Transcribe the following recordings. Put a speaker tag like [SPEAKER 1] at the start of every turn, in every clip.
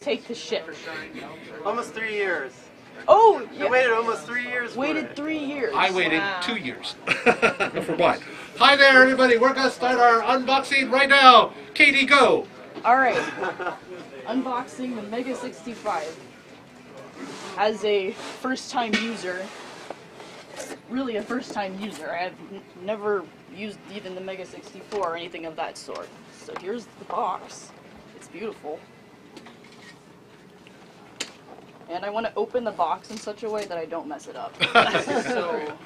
[SPEAKER 1] take the ship.
[SPEAKER 2] Almost three years.
[SPEAKER 1] Oh,
[SPEAKER 2] You
[SPEAKER 1] yeah.
[SPEAKER 2] waited almost three years. for
[SPEAKER 1] Waited
[SPEAKER 2] it.
[SPEAKER 1] three years.
[SPEAKER 3] I waited
[SPEAKER 1] Wow.
[SPEAKER 3] two years for mine. Hi there, everybody. We're gonna start our unboxing right now. Katie, go.
[SPEAKER 1] All right. Unboxing the Mega 65. As a first-time user, really a first-time user, I have n- never used even the Mega 64 or anything of that sort. So here's the box. It's beautiful. And I want to open the box in such a way that I don't mess it up. so,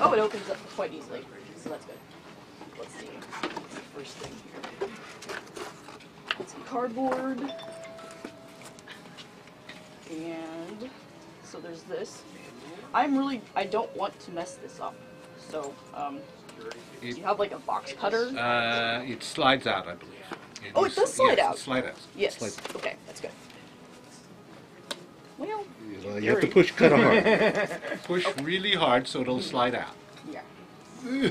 [SPEAKER 1] oh, it opens up quite easily, so that's good. Let's see. What's the first thing here? Some cardboard. And so there's this. I'm really, I don't want to mess this up. So, um, do you have like a box cutter?
[SPEAKER 3] Uh, it slides out, I believe.
[SPEAKER 1] Oh, it does slide
[SPEAKER 3] yes,
[SPEAKER 1] out.
[SPEAKER 3] It slide out.
[SPEAKER 1] yes.
[SPEAKER 3] Slides-
[SPEAKER 1] Okay, that's good. Well,
[SPEAKER 4] Uh, you have to push kind of hard.
[SPEAKER 3] Push really hard so it'll slide out.
[SPEAKER 1] yeah.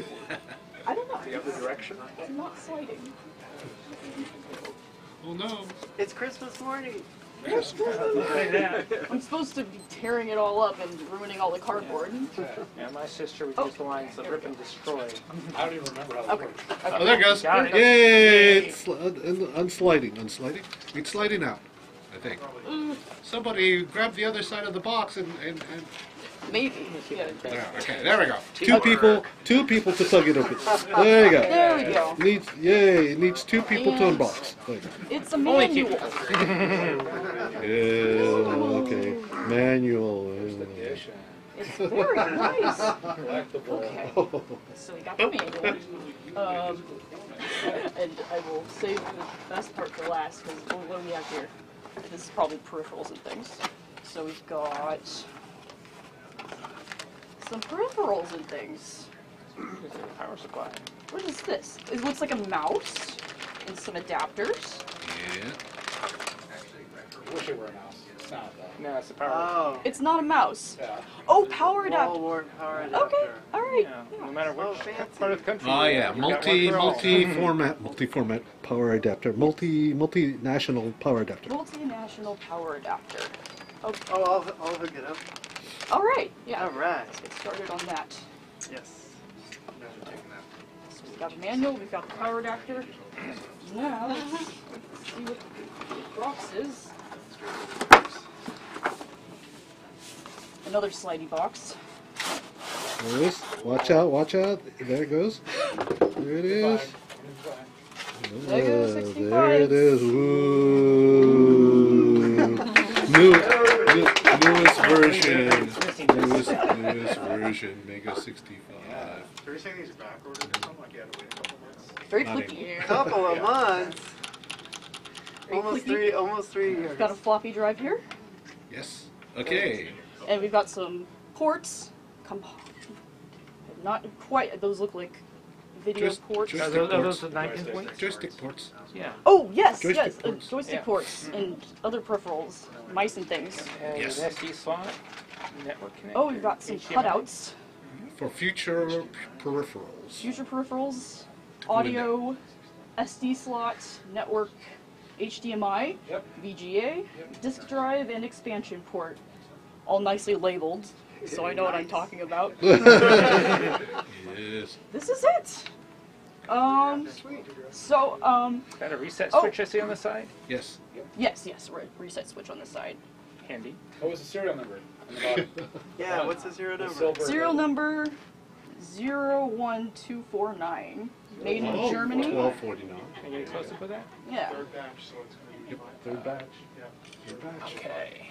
[SPEAKER 1] I don't know. Do you have the direction? It's not sliding.
[SPEAKER 3] Oh no.
[SPEAKER 2] It's Christmas morning.
[SPEAKER 1] I'm supposed to be tearing it all up and ruining all the cardboard.
[SPEAKER 5] Yeah, my sister would
[SPEAKER 1] Oh.
[SPEAKER 5] use the lines of rip and destroy.
[SPEAKER 6] I don't even remember how that
[SPEAKER 1] Okay.
[SPEAKER 6] works.
[SPEAKER 3] Oh, there it goes.
[SPEAKER 5] Got it.
[SPEAKER 3] Yay! It's sli- un- un- unsliding, unsliding. It's sliding out. I think. Somebody grab the other side of the box and and, and
[SPEAKER 1] Maybe. Yeah.
[SPEAKER 3] there, okay, there we go.
[SPEAKER 4] Two people, two people to tug it open. There you go.
[SPEAKER 1] There we go.
[SPEAKER 4] Needs, yay, it needs two people to unbox. There you go.
[SPEAKER 1] It's a manual.
[SPEAKER 4] Yeah, okay. Manual.
[SPEAKER 1] It's very nice. Okay. So we got the manual. Um, and I will save the best part for last because what do we have here? This is probably peripherals and things. So we've got some peripherals and things.
[SPEAKER 5] This is a power supply.
[SPEAKER 1] What is this? It looks like a mouse and some adapters.
[SPEAKER 3] Yeah.
[SPEAKER 6] I wish it were a mouse. It's not though.
[SPEAKER 5] No, it's a power.
[SPEAKER 2] Oh.
[SPEAKER 1] It's not a mouse.
[SPEAKER 6] Yeah.
[SPEAKER 1] Oh, power
[SPEAKER 2] Wall
[SPEAKER 1] adapter.
[SPEAKER 2] wart power adapter.
[SPEAKER 1] Okay, all right.
[SPEAKER 5] yeah, no matter
[SPEAKER 2] Oh,
[SPEAKER 5] which
[SPEAKER 2] fancy.
[SPEAKER 5] part of the country.
[SPEAKER 3] Oh yeah,
[SPEAKER 5] in, you've got
[SPEAKER 3] multi
[SPEAKER 5] one for all.
[SPEAKER 3] multi
[SPEAKER 4] Format, multi-format power adapter, multi, multinational power adapter.
[SPEAKER 1] Multinational power adapter. Oh,
[SPEAKER 2] Oh, I'll, I'll hook it up.
[SPEAKER 1] all right. Yeah.
[SPEAKER 2] All right.
[SPEAKER 1] Let's get started on that.
[SPEAKER 2] Yes.
[SPEAKER 1] So we've got the manual, we've got the power adapter. Now, let's see what the box is. Another slidey box.
[SPEAKER 4] There it is. Watch out, watch out. There it goes. There it is.
[SPEAKER 1] There goes
[SPEAKER 4] Uh,
[SPEAKER 1] 65.
[SPEAKER 4] there it is. Ooh. New, new, newest version. Newest, newest version. Mega 65.
[SPEAKER 6] Are you saying these are back ordered or something? Like you had to wait a couple months?
[SPEAKER 1] Very
[SPEAKER 3] Not
[SPEAKER 1] clicky.
[SPEAKER 2] Couple of months.
[SPEAKER 1] Very
[SPEAKER 2] Almost
[SPEAKER 1] clicky.
[SPEAKER 2] three. Almost three years.
[SPEAKER 1] We've got a floppy drive here,
[SPEAKER 3] Yes. Okay.
[SPEAKER 1] and we've got some ports. Come on. Not quite, those look like video
[SPEAKER 3] Just-
[SPEAKER 1] ports.
[SPEAKER 3] just-
[SPEAKER 5] Are those, are those the 19 points?
[SPEAKER 3] Joystick ports.
[SPEAKER 5] Yeah.
[SPEAKER 1] Oh, yes,
[SPEAKER 4] Joystick
[SPEAKER 1] yes, uh,
[SPEAKER 4] ports.
[SPEAKER 1] joystick
[SPEAKER 5] Yeah.
[SPEAKER 1] ports and other peripherals, mice and things.
[SPEAKER 5] And
[SPEAKER 3] Yes.
[SPEAKER 5] an SD slot, network connector.
[SPEAKER 1] Oh, we've got some
[SPEAKER 5] HDMI.
[SPEAKER 1] cutouts,
[SPEAKER 3] For future p- peripherals.
[SPEAKER 1] future peripherals,
[SPEAKER 3] Put in there.
[SPEAKER 1] audio, SD slot, network, HDMI,
[SPEAKER 6] Yep.
[SPEAKER 1] VGA, disk drive, and expansion port. All nicely labeled, so I know what I'm talking about.
[SPEAKER 3] Yes.
[SPEAKER 1] This is it. Um, so, um,
[SPEAKER 5] Is that a reset
[SPEAKER 1] Oh.
[SPEAKER 5] switch I see on the side?
[SPEAKER 3] Yes.
[SPEAKER 1] yes, yes, re- reset switch on the side.
[SPEAKER 5] Handy.
[SPEAKER 6] What was the serial number? On the bottom?
[SPEAKER 2] Yeah. What's the zero
[SPEAKER 6] The
[SPEAKER 2] number?
[SPEAKER 6] silver.
[SPEAKER 1] Serial number 01249. Made in
[SPEAKER 3] Oh,
[SPEAKER 1] Germany.
[SPEAKER 4] 1249.
[SPEAKER 5] Can you get close up with that?
[SPEAKER 1] Yeah.
[SPEAKER 6] Third batch, so it's gonna be. five.
[SPEAKER 4] Third batch.
[SPEAKER 6] Yeah.
[SPEAKER 4] Third batch.
[SPEAKER 5] Okay.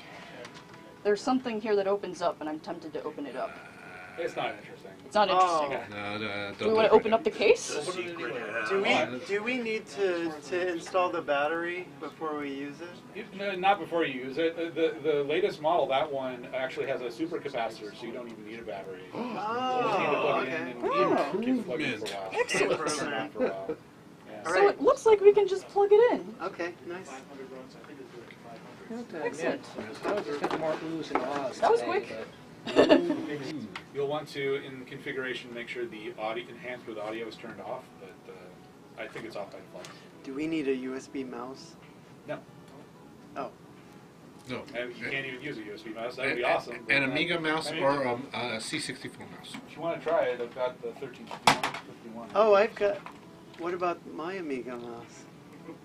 [SPEAKER 1] There's something here that opens up, and I'm tempted to open it up.
[SPEAKER 6] It's not interesting.
[SPEAKER 1] It's not
[SPEAKER 2] Oh.
[SPEAKER 1] interesting.
[SPEAKER 3] No, no,
[SPEAKER 1] Do we want to open up the case?
[SPEAKER 2] Do we do we need to to install the battery before we use it?
[SPEAKER 6] You- no, Not before you use it. The, the, the latest model, that one actually has a super capacitor, so you don't even need a battery. You just
[SPEAKER 2] Oh,
[SPEAKER 6] plug it in
[SPEAKER 2] okay.
[SPEAKER 6] and
[SPEAKER 1] Oh.
[SPEAKER 6] keep it plugged in for a while.
[SPEAKER 1] Excellent.
[SPEAKER 6] Keep it on for a while. Yeah.
[SPEAKER 2] All
[SPEAKER 1] So
[SPEAKER 2] right.
[SPEAKER 1] it looks like we can just plug it in.
[SPEAKER 2] Okay, nice.
[SPEAKER 1] Excellent.
[SPEAKER 5] I was expecting more oohs and ahs
[SPEAKER 1] That was quick.
[SPEAKER 5] but-
[SPEAKER 6] You'll want to, in configuration, make sure the audio enhanced with audio is turned off, but uh, I think it's off by default.
[SPEAKER 2] Do we need a USB mouse?
[SPEAKER 6] No.
[SPEAKER 2] Oh.
[SPEAKER 3] No.
[SPEAKER 6] And you can't even use a USB mouse. That would
[SPEAKER 3] An,
[SPEAKER 6] be awesome.
[SPEAKER 3] an Amiga mouse
[SPEAKER 6] I mean,
[SPEAKER 3] or um, a C64 mouse.
[SPEAKER 6] If you want to try it, I've got the 1351.
[SPEAKER 2] Oh, I've got. What about my Amiga mouse?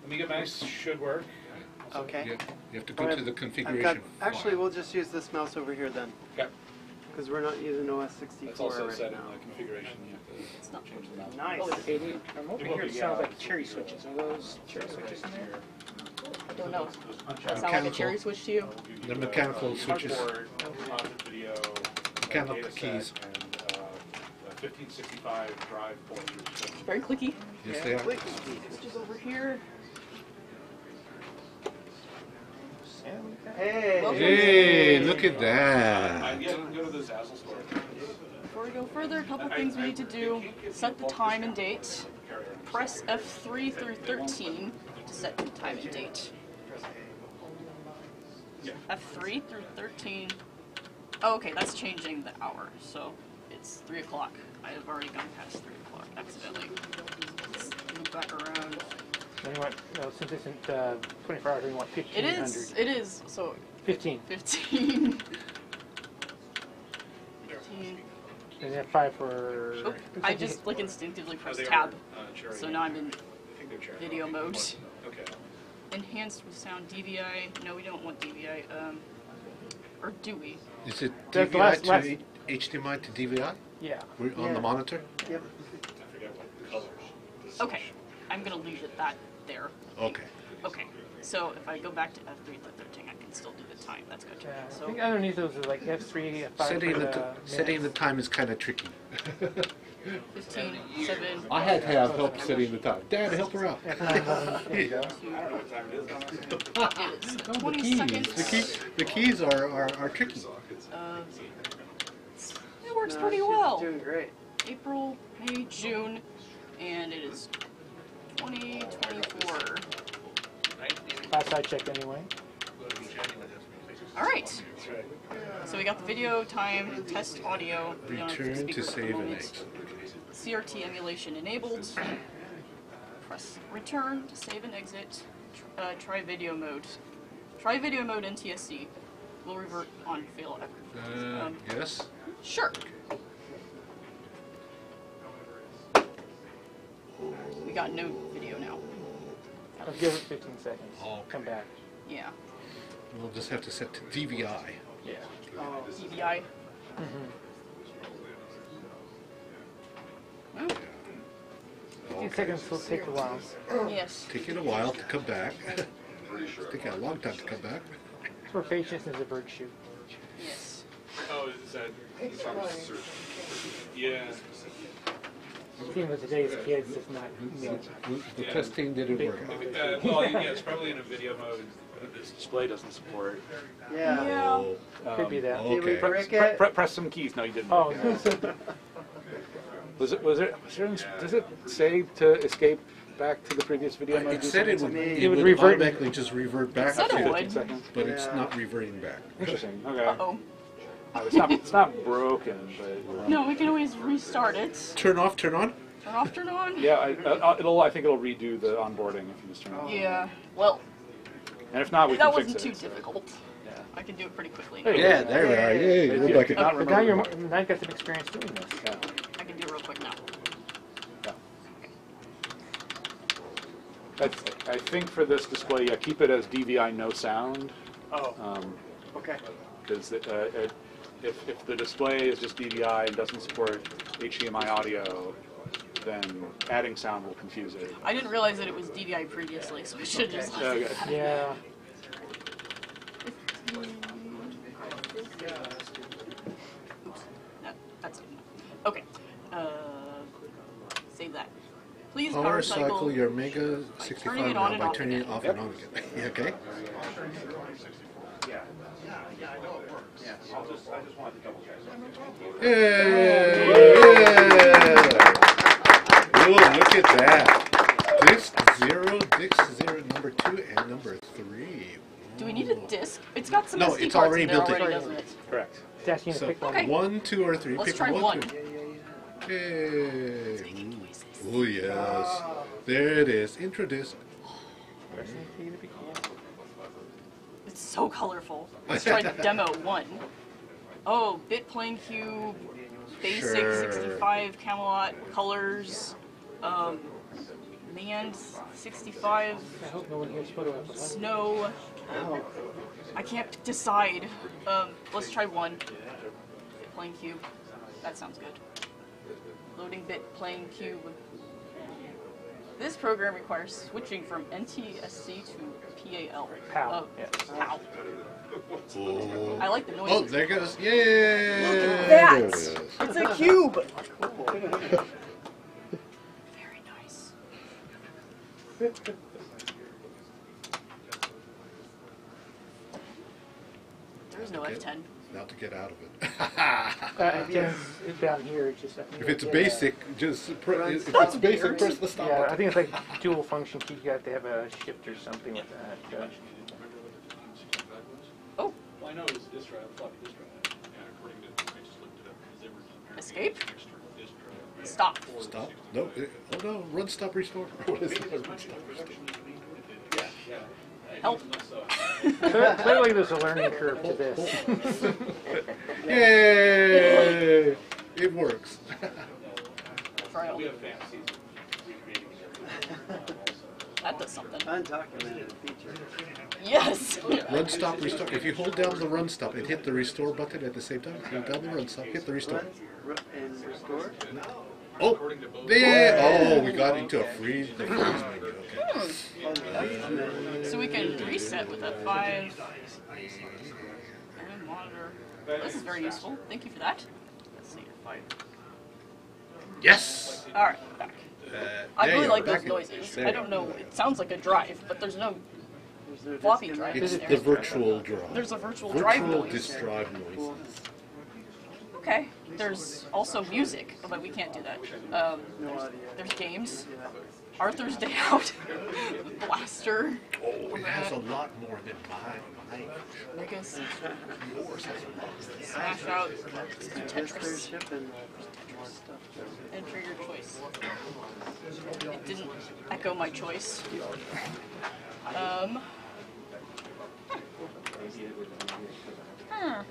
[SPEAKER 6] Amiga mouse should work.
[SPEAKER 2] Okay.
[SPEAKER 3] You, you have to go to
[SPEAKER 2] I've-
[SPEAKER 3] the configuration.
[SPEAKER 2] got. Actually, we'll just use this mouse over here then,
[SPEAKER 6] Okay.
[SPEAKER 2] Because we're not using OS 64
[SPEAKER 6] That's also
[SPEAKER 2] right
[SPEAKER 6] set
[SPEAKER 2] now.
[SPEAKER 6] in the configuration. You have to
[SPEAKER 1] It's not
[SPEAKER 6] change the mouse.
[SPEAKER 2] Nice.
[SPEAKER 5] Oh, it, it, I'm over
[SPEAKER 6] It will
[SPEAKER 5] here. It
[SPEAKER 6] be,
[SPEAKER 5] sounds
[SPEAKER 6] uh,
[SPEAKER 5] like cherry switches. Are those cherry switches in there?
[SPEAKER 1] I don't know. Does that sound like a
[SPEAKER 3] Mechanical.
[SPEAKER 1] cherry switch to you?
[SPEAKER 3] The mechanical
[SPEAKER 6] uh,
[SPEAKER 3] switches.
[SPEAKER 6] Cardboard, composite video, uh,
[SPEAKER 3] Mechanical
[SPEAKER 6] data set,
[SPEAKER 3] keys.
[SPEAKER 6] And, uh, a 1565 drive port.
[SPEAKER 1] Very clicky.
[SPEAKER 3] Yes, they are.
[SPEAKER 2] Click.
[SPEAKER 1] Switches over here.
[SPEAKER 5] Yeah, we got-
[SPEAKER 2] Hey.
[SPEAKER 3] Hey, look at
[SPEAKER 6] Uh,
[SPEAKER 3] that.
[SPEAKER 6] yeah, you can the Zazzle store.
[SPEAKER 1] Before we go further, a couple things we need to do. Set the time and date. Press F3 through 13 to set the time and date. F3 through 13. Oh, okay, that's changing the hour, so it's 3 o'clock. I have already gone past 3 o'clock accidentally. Let's move back around.
[SPEAKER 5] Then you want, no, since it's isn't uh, 24 hours, you want 1500.
[SPEAKER 1] is, it is, so
[SPEAKER 5] 15.
[SPEAKER 1] 15. 15.
[SPEAKER 5] And then 5 for.
[SPEAKER 1] Oh, I just like instinctively
[SPEAKER 6] Oh,
[SPEAKER 1] pressed tab,
[SPEAKER 6] are, uh,
[SPEAKER 1] so now I'm in
[SPEAKER 6] I think they're cherry.
[SPEAKER 1] video mode.
[SPEAKER 6] Okay.
[SPEAKER 1] Enhanced with sound DVI. No, we don't want DVI. Um, or do we?
[SPEAKER 3] Is it
[SPEAKER 5] The- the
[SPEAKER 3] DVI
[SPEAKER 5] last-
[SPEAKER 3] to
[SPEAKER 5] last-
[SPEAKER 3] H- HDMI to DVI?
[SPEAKER 5] Yeah.
[SPEAKER 3] We're on
[SPEAKER 2] Yeah.
[SPEAKER 3] the monitor?
[SPEAKER 2] Yep.
[SPEAKER 6] I forget what colors. this
[SPEAKER 1] Okay. I'm gonna leave it that there.
[SPEAKER 3] Okay.
[SPEAKER 1] Okay, so if I go back to F3 to 13, I can still do the time. That's good.
[SPEAKER 5] Yeah, I
[SPEAKER 1] So
[SPEAKER 5] think underneath those are like F3, F5
[SPEAKER 3] Setting the,
[SPEAKER 5] the
[SPEAKER 3] t- setting the time is kind of tricky.
[SPEAKER 1] 15, 7,
[SPEAKER 3] I had to have help setting the time. Dad, help her out.
[SPEAKER 5] F9, there you go.
[SPEAKER 6] I don't know what time it is on that.
[SPEAKER 1] it is
[SPEAKER 3] Oh, the
[SPEAKER 1] 20
[SPEAKER 3] keys. The, key, the keys are, are, are tricky.
[SPEAKER 1] Uh, it works
[SPEAKER 2] No,
[SPEAKER 1] pretty well.
[SPEAKER 2] Doing great.
[SPEAKER 1] April, May, June, and it is 2024.
[SPEAKER 5] Last I checked anyway.
[SPEAKER 1] All right. So we got the video, time, test audio. we don't
[SPEAKER 3] Return to
[SPEAKER 1] speakers at the
[SPEAKER 3] save and exit.
[SPEAKER 1] CRT emulation enabled. Press return to save and exit. Uh, try video mode. Try video mode NTSC. Will revert on fail.
[SPEAKER 3] Uh,
[SPEAKER 1] Um,
[SPEAKER 3] yes?
[SPEAKER 1] Sure. We got no video now.
[SPEAKER 5] I'll give it 15 seconds.
[SPEAKER 3] Okay.
[SPEAKER 5] Come back.
[SPEAKER 1] Yeah.
[SPEAKER 3] We'll just have to set to DVI.
[SPEAKER 5] Yeah.
[SPEAKER 2] Oh,
[SPEAKER 1] DVI.
[SPEAKER 5] Mm-hmm.
[SPEAKER 1] Well,
[SPEAKER 5] 15 seconds will take a while.
[SPEAKER 1] yes.
[SPEAKER 3] Taking a while to come back. it's taking a long time to come back.
[SPEAKER 5] It's where patience is a virtue.
[SPEAKER 1] Yes.
[SPEAKER 6] Oh, is that? Yeah.
[SPEAKER 5] Seeing with today's kids, it's not. You know,
[SPEAKER 3] The
[SPEAKER 6] Yeah.
[SPEAKER 3] testing didn't work.
[SPEAKER 6] Uh, well, yeah, it's probably in a video mode. that This display doesn't support.
[SPEAKER 2] yeah.
[SPEAKER 1] Yeah.
[SPEAKER 5] could be that.
[SPEAKER 2] Did we
[SPEAKER 3] Okay.
[SPEAKER 2] brick
[SPEAKER 6] Pre-
[SPEAKER 2] it?
[SPEAKER 6] pre- press some keys. No, you didn't.
[SPEAKER 5] Oh,
[SPEAKER 6] Was it? Was it? Was there, does it say to escape back to the previous video mode?
[SPEAKER 3] It said it would, it
[SPEAKER 5] It would
[SPEAKER 3] would
[SPEAKER 5] revert-
[SPEAKER 3] automatically just revert back
[SPEAKER 1] said it
[SPEAKER 3] to
[SPEAKER 1] would.
[SPEAKER 3] but it's
[SPEAKER 2] Yeah.
[SPEAKER 3] not reverting back.
[SPEAKER 6] Interesting. Okay.
[SPEAKER 1] Uh oh.
[SPEAKER 6] Uh, it's not. It's not broken, but.
[SPEAKER 1] No, we can always restart it.
[SPEAKER 3] Turn off, turn on?
[SPEAKER 1] Turn off, turn on.
[SPEAKER 6] Yeah, I, uh, it'll. I think it'll redo the onboarding if you just turn it on.
[SPEAKER 1] Yeah. Well,
[SPEAKER 6] And if not, we
[SPEAKER 1] that
[SPEAKER 6] can fix
[SPEAKER 1] wasn't too
[SPEAKER 6] it.
[SPEAKER 1] difficult.
[SPEAKER 6] Yeah.
[SPEAKER 1] I can do it pretty quickly.
[SPEAKER 6] Hey.
[SPEAKER 3] Yeah, there we are. Yay,
[SPEAKER 6] If
[SPEAKER 3] we're
[SPEAKER 6] you
[SPEAKER 3] back
[SPEAKER 6] cannot
[SPEAKER 3] in.
[SPEAKER 5] but now you're
[SPEAKER 6] remember-
[SPEAKER 5] more- now you've got some experience doing this.
[SPEAKER 6] Yeah.
[SPEAKER 1] I can do it real quick now.
[SPEAKER 6] I, I think for this display, yeah, keep it as DVI no sound.
[SPEAKER 2] Oh,
[SPEAKER 6] Um,
[SPEAKER 2] okay.
[SPEAKER 6] because uh, it, if, if the display is just DVI and doesn't support HDMI audio, then adding sound will confuse it.
[SPEAKER 1] I didn't realize that it was DVI previously, so I should have just left
[SPEAKER 6] Okay.
[SPEAKER 1] it. at that.
[SPEAKER 5] Yeah.
[SPEAKER 1] Oops. That, that's good enough. Okay. Uh, save that. Please
[SPEAKER 3] Power
[SPEAKER 1] power
[SPEAKER 3] cycle
[SPEAKER 1] cycle.
[SPEAKER 3] your Mega 65 by
[SPEAKER 1] turning
[SPEAKER 3] 65
[SPEAKER 1] it on
[SPEAKER 3] now
[SPEAKER 1] and
[SPEAKER 3] by
[SPEAKER 1] off
[SPEAKER 3] turning it
[SPEAKER 1] again.
[SPEAKER 3] off and on again. Yeah, okay? Yay! Yeah! Whoa, look at that. Disc zero, disc zero, number two, and number three.
[SPEAKER 1] Do we need a disc? It's got some
[SPEAKER 3] No,
[SPEAKER 1] SD
[SPEAKER 3] it's
[SPEAKER 1] cards
[SPEAKER 3] already
[SPEAKER 1] in there
[SPEAKER 3] built in.
[SPEAKER 1] already, doesn't it?
[SPEAKER 6] Correct.
[SPEAKER 5] It's asking you to
[SPEAKER 3] So,
[SPEAKER 5] pick one.
[SPEAKER 1] Okay.
[SPEAKER 3] one, two, or three.
[SPEAKER 1] Let's
[SPEAKER 3] Pick
[SPEAKER 1] try one.
[SPEAKER 3] two. Yay! Oh, yes. There it is. Intro disc.
[SPEAKER 5] Pressing key to begin.
[SPEAKER 1] It's so colorful. Let's try demo one. Oh, bit plane cube, basic
[SPEAKER 3] Sure.
[SPEAKER 1] 65 Camelot colors, um, Mand 65
[SPEAKER 5] I hope no one here's photo of the
[SPEAKER 1] snow. I can't decide. Um, let's try one. Bit plane cube. That sounds good. Loading bit plane cube. This program requires switching from NTSC to PAL.
[SPEAKER 5] PAL,
[SPEAKER 1] Oh,
[SPEAKER 5] yes.
[SPEAKER 1] PAL.
[SPEAKER 3] Oh,
[SPEAKER 1] I like the noise.
[SPEAKER 3] oh there goes. Yay!
[SPEAKER 1] Look at that!
[SPEAKER 3] it is.
[SPEAKER 1] It's a cube! Very nice. There's no F10.
[SPEAKER 3] Now to get out of it.
[SPEAKER 5] Uh, yes, it's down here. It's just I think
[SPEAKER 3] if it's
[SPEAKER 5] yeah.
[SPEAKER 3] basic, just pre- if
[SPEAKER 1] That's
[SPEAKER 3] it's basic, press the stop
[SPEAKER 5] Yeah, I
[SPEAKER 3] button.
[SPEAKER 5] think it's like dual function key. You have to have a shift or something with that. Uh,
[SPEAKER 1] Oh,
[SPEAKER 7] Well, I know it's disk drive, floppy disk drive, and according to, I just looked it up, because there was apparently
[SPEAKER 1] Escape?
[SPEAKER 7] an extra disk drive.
[SPEAKER 1] stop.
[SPEAKER 3] Stop. No. it- oh no. Run. Stop. Restore. What is it? Run. Stop. Restore.
[SPEAKER 7] Yeah, yeah.
[SPEAKER 1] Help.
[SPEAKER 7] So,
[SPEAKER 5] clear- Clearly, there's a learning curve to this.
[SPEAKER 3] Yay! It works.
[SPEAKER 1] Trial.
[SPEAKER 7] we have fantasies of recreating it.
[SPEAKER 1] That does something.
[SPEAKER 2] Undocumented feature.
[SPEAKER 1] Yes!
[SPEAKER 3] Run, stop, restore. If you hold down the run, stop, and hit the restore button at the same time, hold down the run, stop, hit the restore.
[SPEAKER 2] Run, ru- and restore.
[SPEAKER 3] Oh, yeah. Oh, we got into a freeze. The freeze menu. Okay.
[SPEAKER 1] So we can reset with F5. And monitor. This is very useful. Thank you for that. Let's see. F5.
[SPEAKER 3] Yes.
[SPEAKER 1] Alright, back.
[SPEAKER 3] Uh,
[SPEAKER 1] I really like those noises.
[SPEAKER 3] there
[SPEAKER 1] I don't know. It sounds like a drive, but there's no.
[SPEAKER 2] Is there a
[SPEAKER 1] Floppy
[SPEAKER 2] in
[SPEAKER 1] drive.
[SPEAKER 2] there?
[SPEAKER 3] It's
[SPEAKER 1] There's-
[SPEAKER 3] the virtual drive.
[SPEAKER 1] There's a virtual drive
[SPEAKER 3] Virtual
[SPEAKER 1] noise.
[SPEAKER 3] disk drive noise.
[SPEAKER 1] Okay. There's also music, but we can't do that. Um, there's, there's games. Arthur's Day Out. Blaster.
[SPEAKER 3] Oh, it has a lot more than mine. Mine.
[SPEAKER 1] Vegas.
[SPEAKER 3] Yours has a lot.
[SPEAKER 1] Smash Out. Tetris.
[SPEAKER 2] more stuff. to-
[SPEAKER 1] Enter your choice. It didn't echo my choice. Um. Hmm.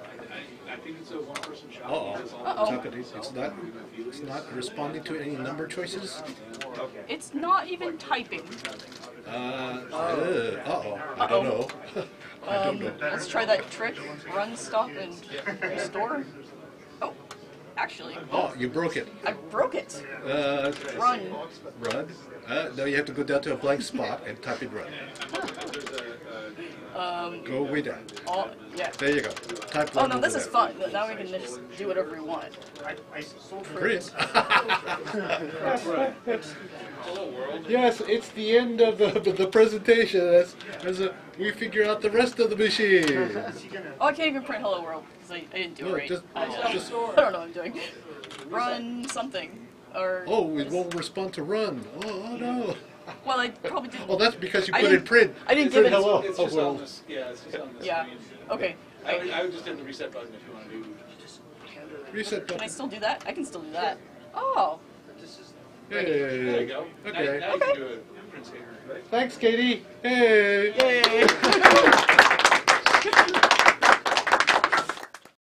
[SPEAKER 7] I think it's a one-person shop.
[SPEAKER 3] Uh-oh.
[SPEAKER 7] It's all-
[SPEAKER 1] Uh-oh.
[SPEAKER 3] Tuckity. It's not. It's not responding to any number choices.
[SPEAKER 1] It's not even typing.
[SPEAKER 3] Uh. Uh oh. I
[SPEAKER 1] Uh-oh.
[SPEAKER 3] don't know. I don't
[SPEAKER 1] Um,
[SPEAKER 3] know.
[SPEAKER 1] let's try that trick. Run, stop, and restore. Oh, actually,
[SPEAKER 3] Oh, you broke it.
[SPEAKER 1] I broke it.
[SPEAKER 3] Uh,
[SPEAKER 1] Run.
[SPEAKER 3] run. Uh, no, you have to go down to a blank spot and type in run.
[SPEAKER 1] Um,
[SPEAKER 3] Go way down.
[SPEAKER 1] all, yeah.
[SPEAKER 3] There you go. Type
[SPEAKER 1] Oh no, this is
[SPEAKER 3] there.
[SPEAKER 1] fun. Now we can just do whatever we want.
[SPEAKER 3] Chris. yes, it's the end of the, the, the presentation. As, as a, we figure out the rest of the machine.
[SPEAKER 1] Oh, I can't even print Hello World because I, I didn't do
[SPEAKER 3] No,
[SPEAKER 1] it right.
[SPEAKER 3] just-
[SPEAKER 1] I, I,
[SPEAKER 3] just-
[SPEAKER 1] I don't know what I'm doing. Run something. Or
[SPEAKER 3] Oh, it won't respond to run. Oh, oh no.
[SPEAKER 1] Well, I probably didn't.
[SPEAKER 3] Oh, that's because you
[SPEAKER 1] I
[SPEAKER 3] put in
[SPEAKER 1] didn't-
[SPEAKER 3] print.
[SPEAKER 1] I didn't
[SPEAKER 3] Print
[SPEAKER 1] give it-
[SPEAKER 3] hello.
[SPEAKER 7] It's
[SPEAKER 3] Oh,
[SPEAKER 7] just on
[SPEAKER 3] well.
[SPEAKER 7] this, yeah, it's just on this
[SPEAKER 1] Yeah.
[SPEAKER 7] screen.
[SPEAKER 1] Okay.
[SPEAKER 7] I would,
[SPEAKER 1] I,
[SPEAKER 7] I would just hit the reset button if you want to do.
[SPEAKER 3] Reset
[SPEAKER 1] can I
[SPEAKER 3] button.
[SPEAKER 1] still do that? I can still do that. Oh.
[SPEAKER 7] There you
[SPEAKER 3] Hey.
[SPEAKER 7] go. Now,
[SPEAKER 3] Okay.
[SPEAKER 7] now you can do a print scanner, right?
[SPEAKER 3] Thanks, Katie. Hey.
[SPEAKER 1] Yay.